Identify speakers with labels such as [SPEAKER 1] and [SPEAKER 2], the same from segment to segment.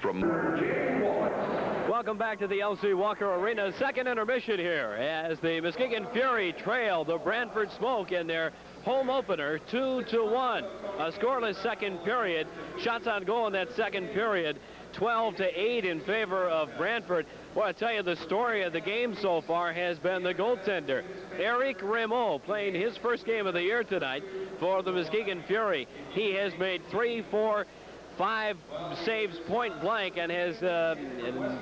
[SPEAKER 1] from...
[SPEAKER 2] Welcome back to the L.C. Walker Arena. Second intermission here as the Muskegon Fury trail the Brantford Smoke in their home opener, 2 to 1. A scoreless second period. Shots on goal in that second period. 12 to 8 in favor of Brantford. Well, I tell you, the story of the game so far has been the goaltender. Eric Raymond playing his first game of the year tonight for the Muskegon Fury. He has made three, four, five saves point blank and has uh,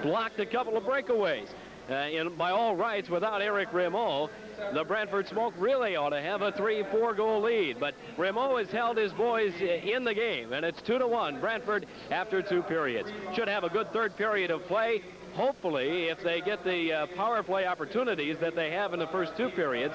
[SPEAKER 2] blocked a couple of breakaways. Uh, in, by all rights, without Eric Raymond, the Brantford Smoke really ought to have a 3-4 goal lead. But Raymond has held his boys in the game, and it's 2 to 1. Brantford after two periods. Should have a good third period of play hopefully, if they get the uh, power play opportunities that they have in the first two periods,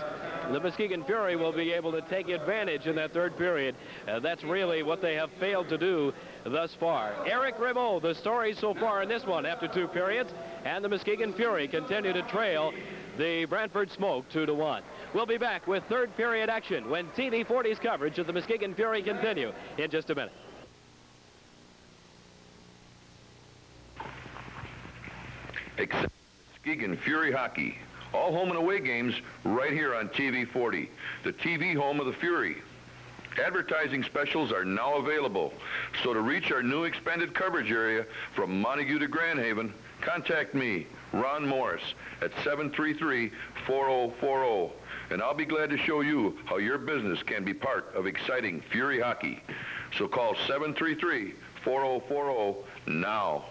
[SPEAKER 2] the Muskegon Fury will be able to take advantage in that third period. Uh, that's really what they have failed to do thus far. Eric Raymond, the story so far in this one after two periods, and the Muskegon Fury continue to trail the Brantford Smoke 2 to 1. We'll be back with third period action when TV 40's coverage of the Muskegon Fury continue in just a minute.
[SPEAKER 1] Except Muskegon Fury Hockey. All home and away games right here on TV 40, the TV home of the Fury. Advertising specials are now available. So to reach our new expanded coverage area from Montague to Grand Haven, contact me, Ron Morris, at 733-4040. And I'll be glad to show you how your business can be part of exciting Fury hockey. So call 733-4040 now.